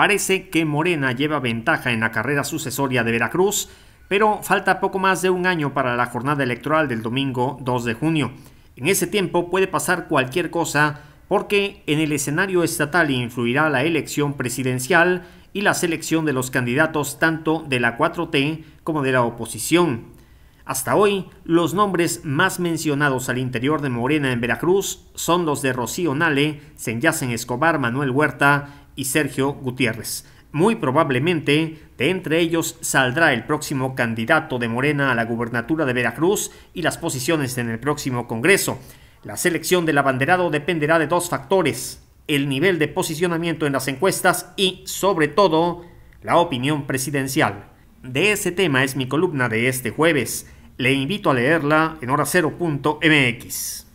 Parece que Morena lleva ventaja en la carrera sucesoria de Veracruz, pero falta poco más de un año para la jornada electoral del domingo 2 de junio. En ese tiempo puede pasar cualquier cosa porque en el escenario estatal influirá la elección presidencial y la selección de los candidatos tanto de la 4T como de la oposición. Hasta hoy, los nombres más mencionados al interior de Morena en Veracruz son los de Rocío Nale, Senyacen Escobar, Manuel Huerta y Sergio Gutiérrez. Muy probablemente de entre ellos saldrá el próximo candidato de Morena a la gubernatura de Veracruz y las posiciones en el próximo Congreso. La selección del abanderado dependerá de dos factores, el nivel de posicionamiento en las encuestas y, sobre todo, la opinión presidencial. De ese tema es mi columna de este jueves. Le invito a leerla en horacero.mx.